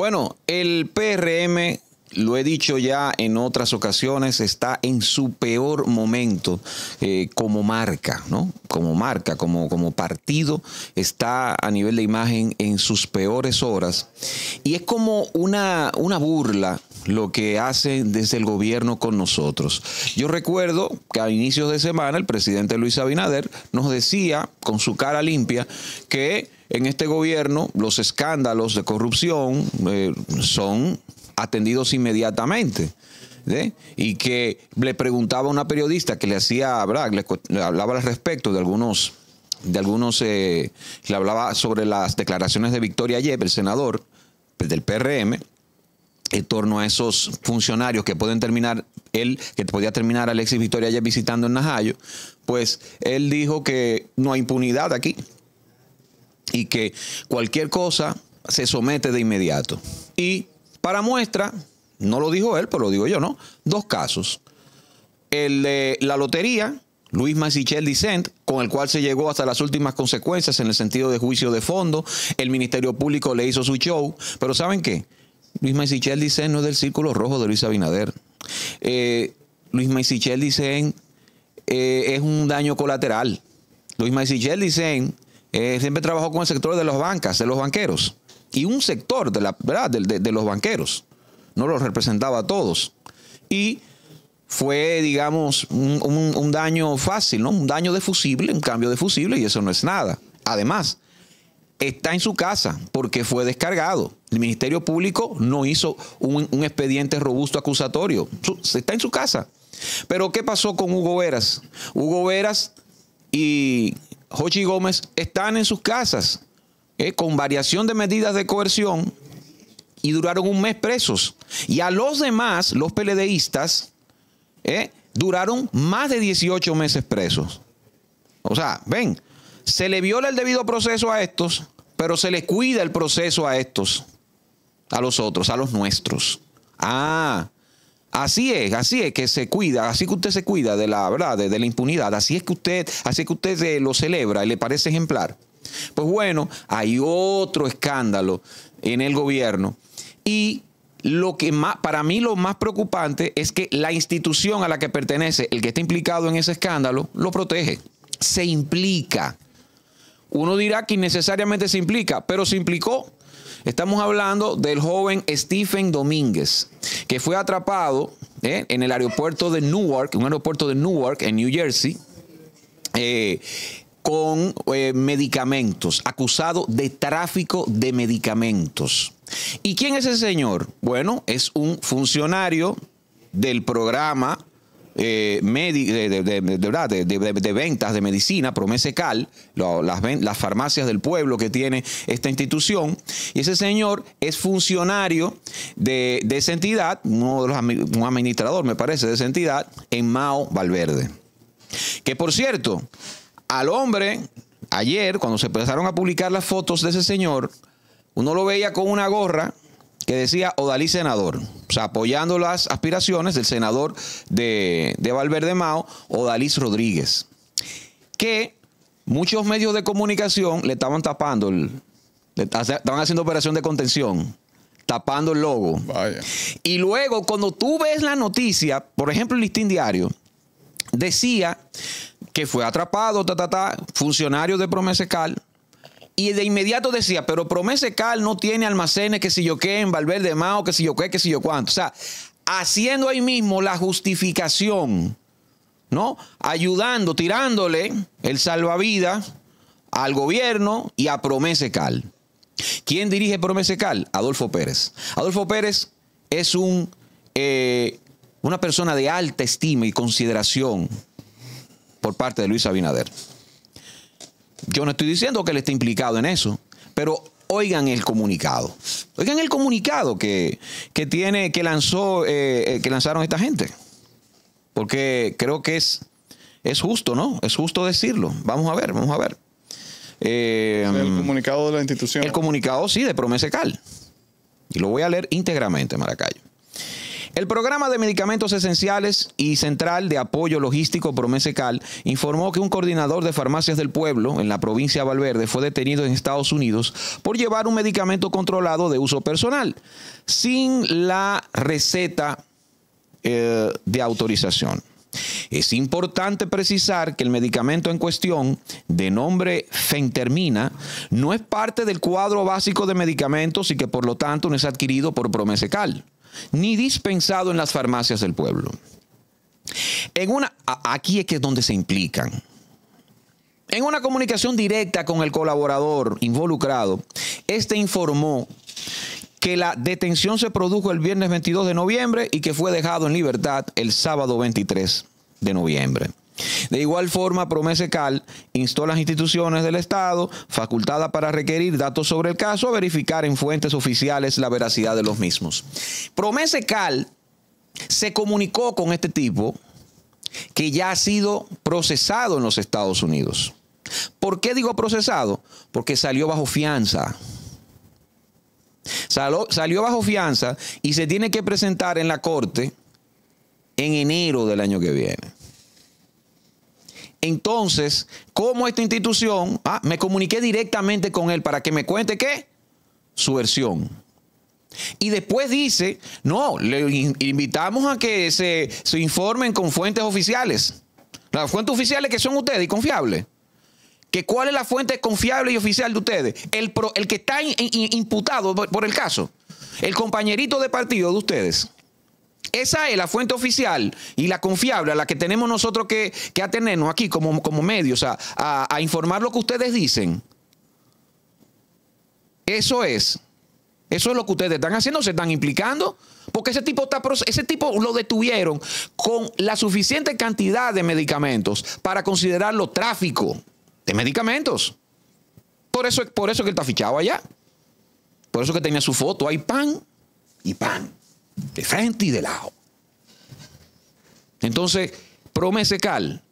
Bueno, el PRM lo he dicho ya en otras ocasiones, está en su peor momento eh, como marca, ¿no? Como marca, como, como partido, está a nivel de imagen en sus peores horas. Y es como una, una burla lo que hace desde el gobierno con nosotros. Yo recuerdo que a inicios de semana el presidente Luis Abinader nos decía con su cara limpia que en este gobierno los escándalos de corrupción eh, son atendidos inmediatamente. Y que le preguntaba a una periodista que le hacía, Le, hablaba al respecto de algunos, de algunos, eh, le hablaba sobre las declaraciones de Victoria Yep, el senador del PRM, en torno a esos funcionarios que pueden terminar, él, que podía terminar Alexis Victoria Yep visitando en Najayo, pues él dijo que no hay impunidad aquí y que cualquier cosa se somete de inmediato. Y para muestra, no lo dijo él, pero lo digo yo, ¿no? Dos casos. El de la lotería, Luis Massichel Dicent, con el cual se llegó hasta las últimas consecuencias en el sentido de juicio de fondo. El Ministerio Público le hizo su show. Pero ¿saben qué? Luis Maisichel Dicent no es del círculo rojo de Luis Abinader. Eh, Luis Maisichel Dicent eh, es un daño colateral. Luis Maisichel Dicent eh, siempre trabajó con el sector de las bancas, de los banqueros y un sector de, la, ¿verdad? De, los banqueros. No los representaba a todos. Y fue, digamos, un, daño fácil, ¿no? Un daño de fusible, un cambio de fusible, y eso no es nada. Además, está en su casa porque fue descargado. El Ministerio Público no hizo un, un expediente robusto acusatorio. Está en su casa. Pero, ¿qué pasó con Hugo Veras? Hugo Veras y Jochi Gómez están en sus casas eh, con variación de medidas de coerción y duraron un mes presos. Y a los demás, los PLDistas, eh, duraron más de 18 meses presos. O sea, ven, se le viola el debido proceso a estos, pero se le cuida el proceso a estos, a los otros, a los nuestros. Ah, así es, así es que se cuida, así que usted se cuida de la verdad, de, la impunidad, así es que usted, así que usted eh, lo celebra y le parece ejemplar. Pues bueno, hay otro escándalo en el gobierno y lo que más, para mí lo más preocupante es que la institución a la que pertenece el que está implicado en ese escándalo lo protege, se implica. Uno dirá que innecesariamente se implica, pero se implicó. Estamos hablando del joven Stephen Domínguez, que fue atrapado eh, en el aeropuerto de Newark, un aeropuerto de Newark, en New Jersey, eh, con eh, medicamentos, acusado de tráfico de medicamentos. ¿Y quién es ese señor? Bueno, es un funcionario del programa de, ventas de medicina, Promesecal, las, las farmacias del pueblo que tiene esta institución. Y ese señor es funcionario de, esa entidad, uno de los, un administrador, me parece, de esa entidad, en Mao Valverde. Que por cierto, al hombre, ayer, cuando se empezaron a publicar las fotos de ese señor, uno lo veía con una gorra que decía Odalí senador, o sea, apoyando las aspiraciones del senador de, Valverde Mao, Odalís Rodríguez, que muchos medios de comunicación le estaban tapando, le estaban haciendo operación de contención, tapando el logo. Y luego, cuando tú ves la noticia, por ejemplo, el listín diario, decía que fue atrapado, ta, ta, ta, funcionario de Promesecal, y de inmediato decía, pero Promesecal no tiene almacenes que si yo qué en Valverde Mao, que si yo qué, que si yo cuánto. O sea, haciendo ahí mismo la justificación, ¿no? Ayudando, tirándole el salvavidas al gobierno y a Promesecal. ¿Quién dirige Promesecal? Adolfo Pérez. Adolfo Pérez es un, eh, una persona de alta estima y consideración por parte de Luis Abinader. Yo no estoy diciendo que él esté implicado en eso, pero oigan el comunicado. Oigan el comunicado que, tiene, que lanzó, eh, eh, que lanzaron esta gente. Porque creo que es, es justo, ¿no? Es justo decirlo. Vamos a ver, vamos a ver. Eh, el comunicado de la institución. El comunicado, sí, de Promesecal. Y lo voy a leer íntegramente, Maracayo. El programa de medicamentos esenciales y central de apoyo logístico Promesecal informó que un coordinador de farmacias del pueblo en la provincia de Valverde fue detenido en Estados Unidos por llevar un medicamento controlado de uso personal sin la receta eh, de autorización. Es importante precisar que el medicamento en cuestión, de nombre Fentermina, no es parte del cuadro básico de medicamentos y que por lo tanto no es adquirido por Promesecal, ni dispensado en las farmacias del pueblo. En una, aquí es que es donde se implican. En una comunicación directa con el colaborador involucrado, este informó que la detención se produjo el viernes 22 de noviembre y que fue dejado en libertad el sábado 23 de noviembre. De igual forma, Promesecal instó a las instituciones del Estado facultadas para requerir datos sobre el caso a verificar en fuentes oficiales la veracidad de los mismos. Promesecal se comunicó con este tipo que ya ha sido procesado en los Estados Unidos. ¿Por qué digo procesado? Porque salió bajo fianza. Salió, bajo fianza y se tiene que presentar en la corte en enero del año que viene. Entonces, como esta institución, ah, me comuniqué directamente con él para que me cuente qué? Su versión. Y después dice, no, le invitamos a que se, se informen con fuentes oficiales. Las fuentes oficiales que son ustedes y confiables que cuál es la fuente confiable y oficial de ustedes. El, el que está imputado por, el caso. El compañerito de partido de ustedes. Esa es la fuente oficial y la confiable a la que tenemos nosotros que, atenernos aquí como, como medios a, a, informar lo que ustedes dicen. Eso es. Eso es lo que ustedes están haciendo, se están implicando. Porque ese tipo, está, ese tipo lo detuvieron con la suficiente cantidad de medicamentos para considerarlo tráfico de medicamentos. Por eso, por eso que él está fichado allá. Por eso que tenía su foto. Hay pan y pan. De frente y de lado. Entonces, promese cal.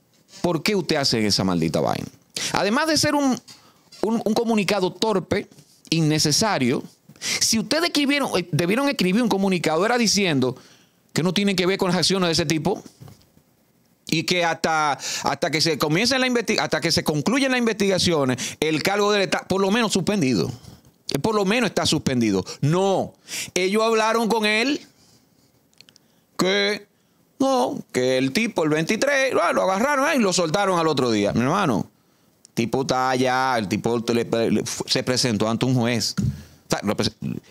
¿Por qué usted hace esa maldita vaina? Además de ser un, un, comunicado torpe, innecesario, si ustedes escribieron, eh, debieron escribir un comunicado, era diciendo que no tiene que ver con las acciones de ese tipo y que hasta, hasta que se comience la hasta que se concluyan las investigaciones, el cargo de está por lo menos suspendido. Por lo menos está suspendido. No. Ellos hablaron con él que no, que el tipo, el 23, lo agarraron y lo soltaron al otro día. Mi hermano, el tipo está allá, el tipo se presentó ante un juez.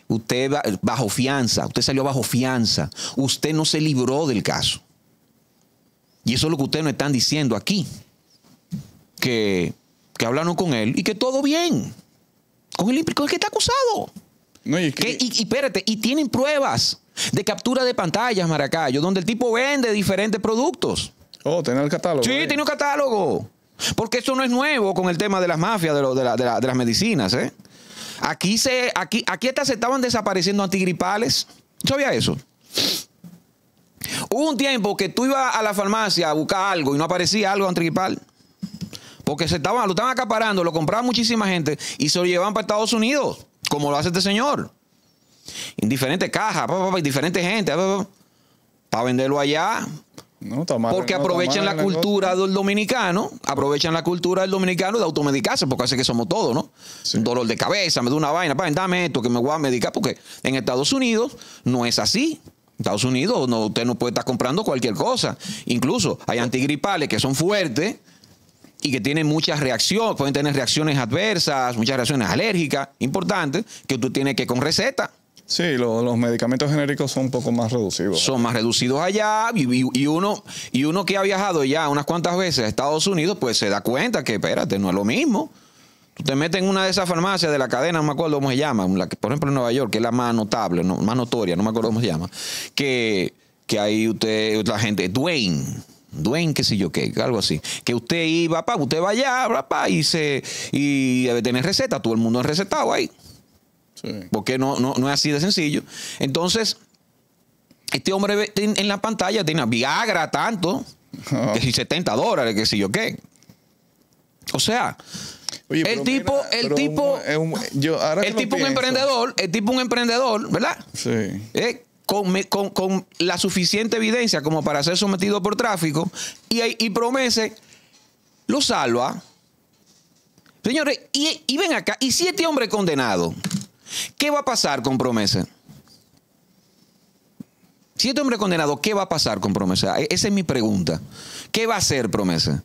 Usted bajo fianza, usted salió bajo fianza, usted no se libró del caso. Y eso es lo que ustedes nos están diciendo aquí. Que, hablaron con él y que todo bien. Con el, con el que está acusado. y, espérate, y tienen pruebas de captura de pantallas, Maracayo, donde el tipo vende diferentes productos. Oh, tiene el catálogo. Sí, tiene un catálogo. Porque eso no es nuevo con el tema de las mafias, de, de, las medicinas. ¿eh? Aquí, se, aquí, aquí hasta se estaban desapareciendo antigripales. ¿Sabía eso? Hubo un tiempo que tú ibas a la farmacia a buscar algo y no aparecía algo antigripal. Porque se estaban, lo estaban acaparando, lo compraba muchísima gente y se lo llevaban para Estados Unidos, como lo hace este señor. En diferentes cajas, en diferentes gente, para venderlo allá. No, porque aprovechan la cultura del dominicano, aprovechan la cultura del dominicano de automedicarse, porque hace que somos todos, ¿no? Un dolor de cabeza, me da una vaina, dame esto que me voy a medicar, porque en Estados Unidos no es así. Estados Unidos no, usted no puede estar comprando cualquier cosa. Incluso hay antigripales que son fuertes y que tienen muchas reacciones, pueden tener reacciones adversas, muchas reacciones alérgicas importantes, que tú tienes que con receta. Sí, los medicamentos genéricos son un poco más reducidos. Son más reducidos allá y, uno, y uno que ha viajado ya unas cuantas veces a Estados Unidos, pues se da cuenta que, espérate, no es lo mismo. Tú te metes en una de esas farmacias de la cadena, no me acuerdo cómo se llama, la que, por ejemplo en Nueva York, que es la más notable, más notoria, no me acuerdo cómo se llama, que, que ahí usted, la gente, Dwayne, Dwayne, qué sé yo qué, algo así. Que usted iba, pa, usted va allá, pa, y se y debe tener receta, todo el mundo es recetado ahí. Sí. Porque no, no, no es así de sencillo. Entonces, este hombre en la pantalla tiene Viagra tanto, que si 70 dólares, qué sé yo qué. O sea, el tipo, el tipo, el tipo un emprendedor, el tipo un emprendedor, ¿verdad? Sí. Eh, con, la suficiente evidencia como para ser sometido por tráfico y, y Promese lo salva. Señores, y, ven acá, y si este hombre condenado, ¿qué va a pasar con Promese? Si este hombre condenado, ¿qué va a pasar con Promesa? E- Esa es mi pregunta. ¿Qué va a hacer Promesa?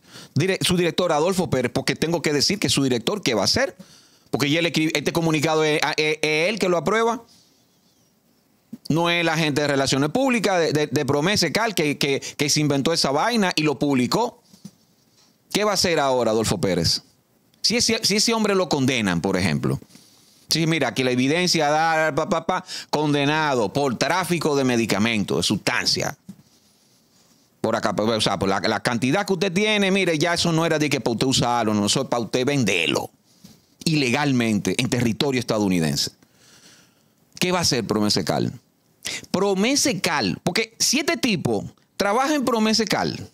Su director Adolfo Pérez, porque tengo que decir que su director, ¿qué va a hacer? Porque ya él escribe- este comunicado es él que lo aprueba. No es la gente de Relaciones Públicas de, de, de Promesa Cal que, que, que se inventó esa vaina y lo publicó. ¿Qué va a hacer ahora Adolfo Pérez? Si ese, si ese hombre lo condenan, por ejemplo. Sí, mira, aquí la evidencia da, pa, condenado por tráfico de medicamentos, de sustancia. Por acá, o sea, por la, la cantidad que usted tiene, mire, ya eso no era de que para usted usarlo, no, eso es para usted venderlo ilegalmente en territorio estadounidense. ¿Qué va a hacer Promesecal? Promesecal, porque si este tipo trabaja en Promesecal,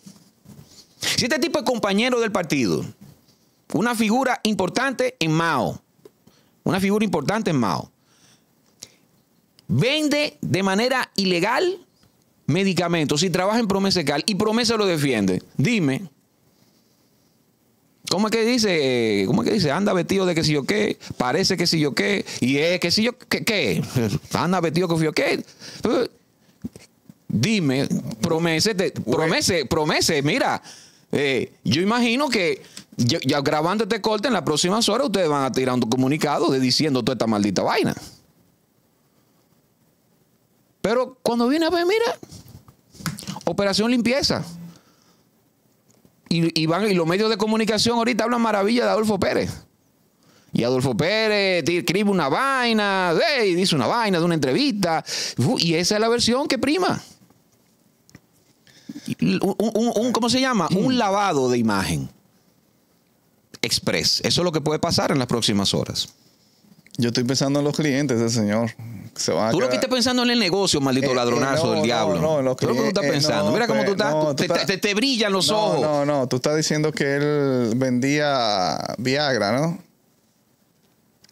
si este tipo es compañero del partido, una figura importante en Mao, una figura importante en Mao, vende de manera ilegal medicamentos y trabaja en Promesecal y Promesa lo defiende. Dime, ¿cómo es que dice? eh, ¿Cómo es que dice? Anda vestido de que si yo qué, parece que si yo qué, y es que si yo qué, qué, anda vestido que si yo qué. Dime, promese, te- promese, promese, mira, eh, yo imagino que ya, ya grabando este corte en las próximas horas ustedes van a tirar un comunicado de diciendo toda esta maldita vaina. Pero cuando viene a ver, mira, operación limpieza. Y, y van, y los medios de comunicación ahorita hablan maravilla de Adolfo Pérez. Y Adolfo Pérez te escribe una vaina, dice una vaina de una entrevista. Y esa es la versión que prima. Un, un- un- ¿Cómo se llama? Un lavado de imagen. Express. Eso es lo que puede pasar en las próximas horas. Yo estoy pensando en los clientes del señor. Se van a Tú lo que estás pensando en el negocio, maldito Eh, eh, ladronazo no, del no, diablo. no, en los Tú lo que tú estás clientes, pensando. no, Mira cómo tú pues, estás. no, tú- te, estás- te- te brillan los no, ojos. No, no, tú estás diciendo que él vendía Viagra, ¿no?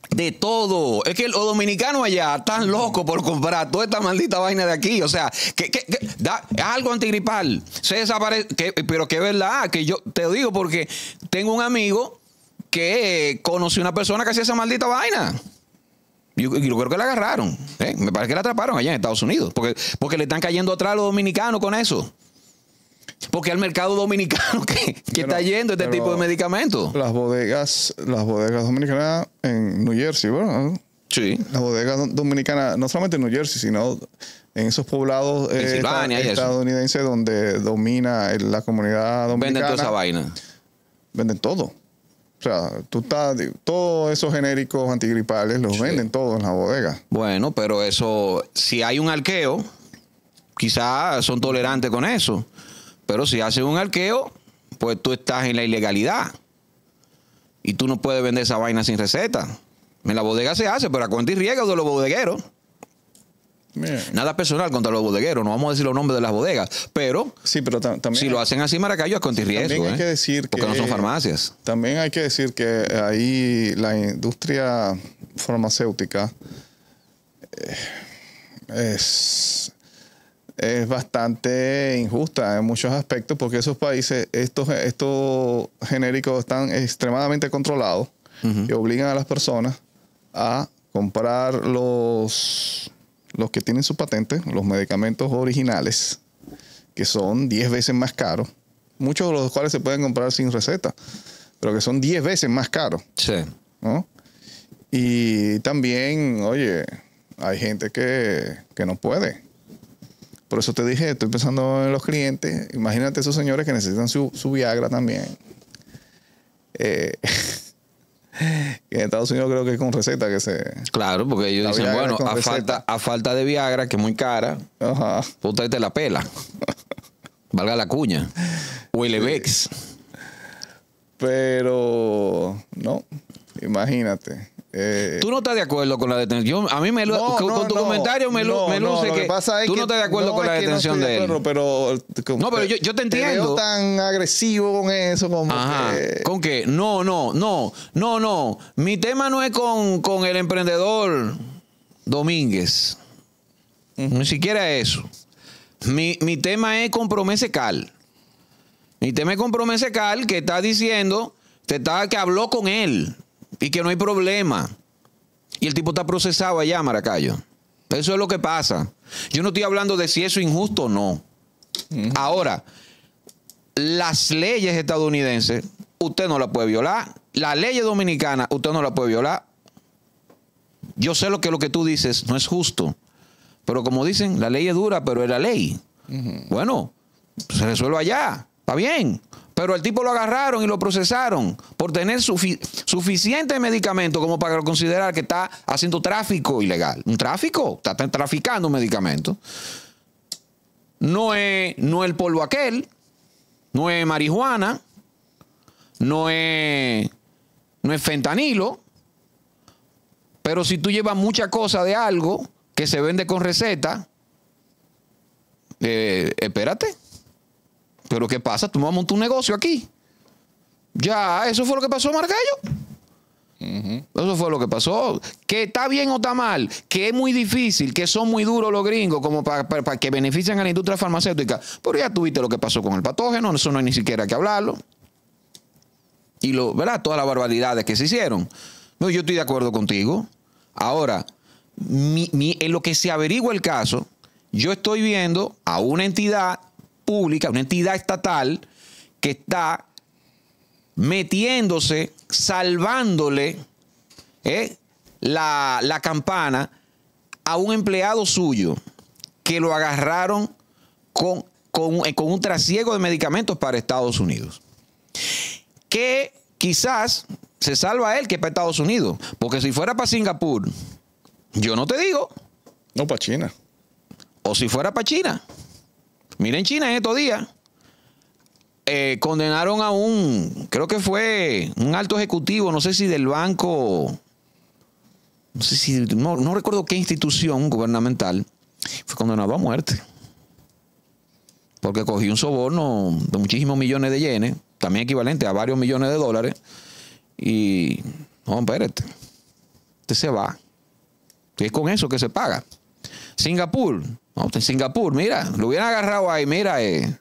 De todo. Es que los dominicanos allá están locos por comprar toda esta maldita vaina de aquí. O sea, que, que- que da es algo antigripal. Se desaparece. que- pero que es verdad, que yo te digo porque tengo un amigo que eh, conoció una persona que hacía esa maldita vaina. Yo, yo creo que la agarraron. ¿eh? Me parece que la atraparon allá en Estados Unidos. Porque, porque le están cayendo atrás a los dominicanos con eso. Porque al mercado dominicano que, que Pero- está yendo este tipo de medicamentos. Las bodegas, las bodegas dominicanas en New Jersey, ¿verdad? Sí. Las bodegas do- dominicanas, no solamente en New Jersey, sino en esos poblados eh, estadounidenses donde domina la comunidad Venden dominicana. toda esa vaina. Venden todo. O sea, tú estás, todos esos genéricos antigripales los Sí. venden todos en la bodega. Bueno, pero eso, si hay un arqueo, quizás son tolerantes con eso. Pero si hacen un arqueo, pues tú estás en la ilegalidad. Y tú no puedes vender esa vaina sin receta. En la bodega se hace, pero a cuenta y riesgo de los bodegueros. Bien. Nada personal contra los bodegueros, no vamos a decir los nombres de las bodegas. Pero Sí, pero ta- también, si lo hacen así, Maracayo es y riesgo. también hay ¿eh? que decir Porque que no son farmacias. También hay que decir que ahí la industria farmacéutica eh, es, es bastante injusta en muchos aspectos porque esos países, estos, estos genéricos están extremadamente controlados y obligan a las personas a comprar los, los que tienen su patente, los medicamentos originales, que son 10 veces más caros, muchos de los cuales se pueden comprar sin receta, pero que son 10 veces más caros. Sí. ¿no? Y también, oye, hay gente que, que no puede. Por eso te dije, estoy pensando en los clientes. Imagínate esos señores que necesitan su, su Viagra también. Eh, en Estados Unidos creo que es con receta que se... Claro, porque ellos dicen, Viagra bueno, a receta. falta, a falta de Viagra, que es muy cara, Ajá. usted te la pela. Valga la cuña. O el Evex. Pero, no, imagínate. Eh, Tú no estás de acuerdo con la detención. A mí me No, con, no, con tu no, comentario me, luce lo que, que pasa es tú que no estás de acuerdo con la detención de él. pero, como No, pero yo- yo te entiendo. tan agresivo con eso como Ajá. que... ¿Con qué? No, no, no, no, no. Mi tema no es con, con el emprendedor Domínguez. Ni siquiera eso. Mi, mi tema es con Cal. Mi tema es con Cal que está diciendo te está, que habló con él y que no hay problema. Y el tipo está procesado allá, Maracayo. Eso es lo que pasa. Yo no estoy hablando de si eso es injusto o no. Ahora, las leyes estadounidenses, usted no la puede violar. La ley dominicana, usted no la puede violar. Yo sé lo que lo que tú dices no es justo. Pero como dicen, la ley es dura, pero es la ley. Bueno, se resuelve allá. Está bien. Pero el tipo lo agarraron y lo procesaron por tener suficiente medicamento como para considerar que está haciendo tráfico ilegal. Un tráfico, está traficando medicamentos. No es, no el polvo aquel, no es marihuana, no es, no es fentanilo. Pero si tú llevas mucha cosa de algo que se vende con receta, eh, espérate. Pero ¿qué pasa? Tú me vas a montar un negocio aquí. Ya, eso fue lo que pasó, Margallo. Eso fue lo que pasó. Que está bien o está mal, que es muy difícil, que son muy duros los gringos como para, que beneficien a la industria farmacéutica. Pero ya tuviste lo que pasó con el patógeno, eso no hay ni siquiera que hablarlo. Y lo, ¿verdad? Todas las barbaridades que se hicieron. yo estoy de acuerdo contigo. Ahora, en lo que se averigua el caso, yo estoy viendo a una entidad pública, una entidad estatal que está metiéndose, salvándole eh, la, campana a un empleado suyo que lo agarraron con, con, eh, con un trasiego de medicamentos para Estados Unidos. Que quizás se salva él que para Estados Unidos, porque si fuera para Singapur, yo no te digo. No, para China. O si fuera para China. Miren China en estos días. Eh, condenaron a un, creo que fue un alto ejecutivo, no sé si del banco, no sé si, no, recuerdo qué institución gubernamental, fue condenado a muerte. Porque cogió un soborno de muchísimos millones de yenes, también equivalente a varios millones de dólares. Y, no, espérate, usted se va. Es con eso que se paga. Singapur, no, en Singapur, mira, lo hubieran agarrado ahí, mira, eh,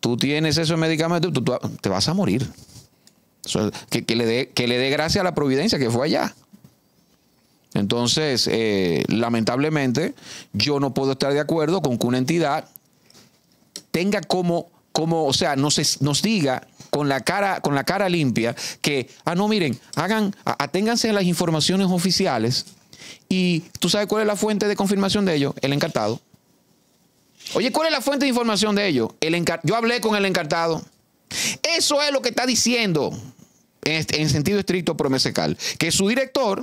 tú tienes esos medicamentos, tú, te vas a morir. que, le dé, que le dé gracia a la providencia que fue allá. Entonces, eh, lamentablemente, yo no puedo estar de acuerdo con que una entidad tenga como, como o sea, nos, nos diga con la cara, con la cara limpia que, ah, no, miren, hagan, aténganse a las informaciones oficiales y tú sabes cuál es la fuente de confirmación de ellos, el encartado. Oye, ¿cuál es la fuente de información de ellos? El Yo hablé con el encartado. Eso es lo que está diciendo en, sentido estricto Promesecal. Que su director,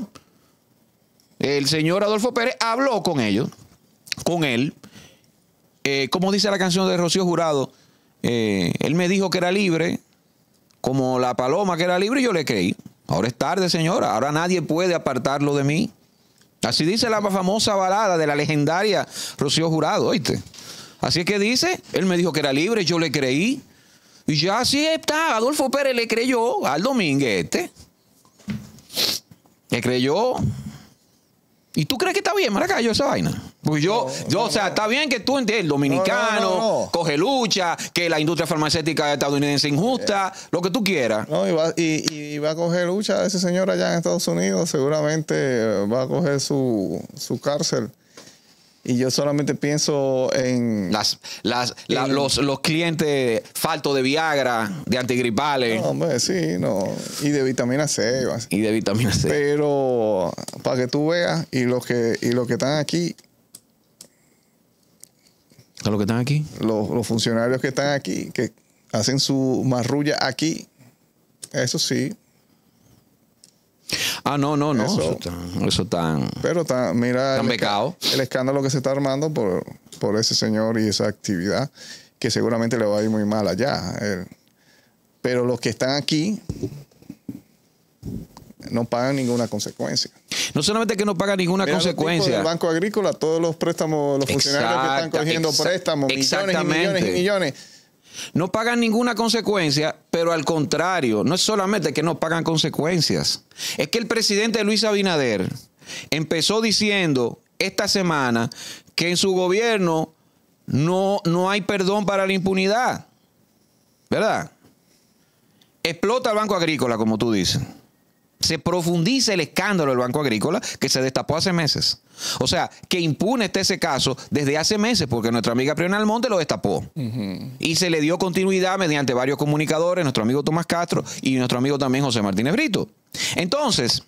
el señor Adolfo Pérez, habló con ellos, con él. Eh, como dice la canción de Rocío Jurado, eh, él me dijo que era libre, como la paloma que era libre, y yo le creí. Ahora es tarde, señora. Ahora nadie puede apartarlo de mí. Así dice la famosa balada de la legendaria Rocío Jurado, ¿oíste? Así es que dice, él me dijo que era libre, yo le creí. Y ya así está, Adolfo Pérez le creyó al Domínguez este. Le creyó. ¿Y tú crees que está bien, Maracayo, esa vaina? Pues yo, yo o sea, está bien que tú entiendes, el dominicano, coge lucha, que la industria farmacéutica estadounidense injusta, lo que tú quieras. No, y va, y, va a coger lucha ese señor allá en Estados Unidos, seguramente va a coger su, su cárcel. Y yo solamente pienso en... Las, las, los, los clientes faltos de Viagra, de antigripales. No, hombre, sí, no. Y de vitamina C. Y de vitamina C. Pero para que tú veas, y los que, y los que están aquí... ¿A los que están aquí? Los, los funcionarios que están aquí, que hacen su marrulla aquí, eso sí, Ah, no, no, no. Eso, eso tan. Pero mira. el, el, escándalo que se está armando por, por ese señor y esa actividad, que seguramente le va a ir muy mal allá. pero los que están aquí no pagan ninguna consecuencia. No solamente que no pagan ninguna consecuencia. El Banco Agrícola, todos los préstamos, los funcionarios que están cogiendo préstamos, millones y millones y millones no pagan ninguna consecuencia, pero al contrario, no es solamente que no pagan consecuencias, es que el presidente Luis Abinader empezó diciendo esta semana que en su gobierno no, no hay perdón para la impunidad. ¿Verdad? Explota el Banco Agrícola, como tú dices. Se profundiza el escándalo del Banco Agrícola que se destapó hace meses. O sea, que impune esté ese caso desde hace meses, porque nuestra amiga Priona Almonte lo destapó. Y se le dio continuidad mediante varios comunicadores, nuestro amigo Tomás Castro y nuestro amigo también José Martínez Brito. Entonces,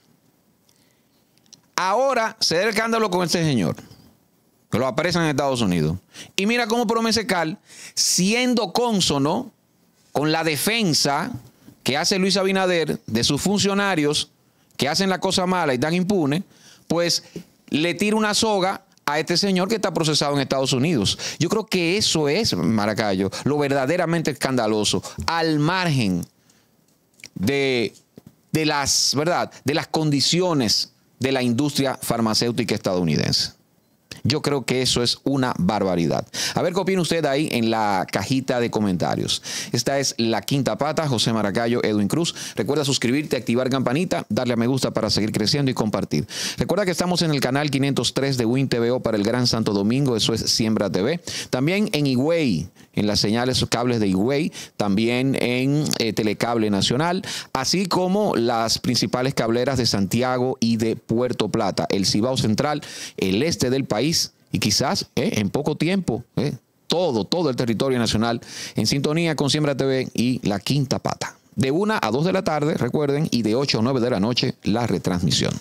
ahora se da el escándalo con este señor que lo apresan en Estados Unidos. Y mira cómo Promesecal, siendo cónsono con la defensa que hace Luis Abinader de sus funcionarios que hacen la cosa mala y dan impune, pues le tira una soga a este señor que está procesado en Estados Unidos. Yo creo que eso es, Maracayo, lo verdaderamente escandaloso, al margen de, de las, ¿verdad? De las condiciones de la industria farmacéutica estadounidense. Yo creo que eso es una barbaridad. A ver qué opina usted ahí en la cajita de comentarios. Esta es La Quinta Pata, José Maracayo, Edwin Cruz. Recuerda suscribirte, activar campanita, darle a me gusta para seguir creciendo y compartir. Recuerda que estamos en el canal 503 de Win TVO para el Gran Santo Domingo, eso es Siembra TV. También en Higüey, en las señales cables de Higüey, también en eh, Telecable Nacional, así como las principales cableras de Santiago y de Puerto Plata, el Cibao Central, el este del país y quizás eh, en poco tiempo eh, todo, todo el territorio nacional en sintonía con Siembra TV y La Quinta Pata. De una a dos de la tarde, recuerden, y de 8 a 9 de la noche, la retransmisión.